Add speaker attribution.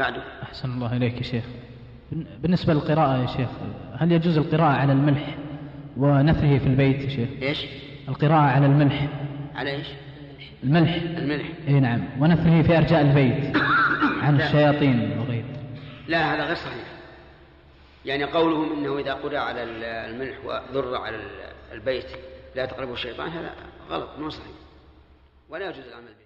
Speaker 1: بعده.
Speaker 2: أحسن الله إليك يا شيخ. بالنسبة للقراءة يا شيخ هل يجوز القراءة على الملح ونثره في البيت يا شيخ؟
Speaker 1: إيش؟
Speaker 2: القراءة على الملح.
Speaker 1: على إيش؟
Speaker 2: الملح.
Speaker 1: الملح.
Speaker 2: إي نعم. ونثره في أرجاء البيت عن الشياطين وغيره.
Speaker 1: لا هذا غير صحيح. يعني قولهم إنه إذا قرأ على الملح وذر على البيت لا تقربوا الشيطان هذا غلط مو صحيح. ولا يجوز العمل به.